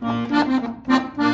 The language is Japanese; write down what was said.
Ha ha ha ha ha!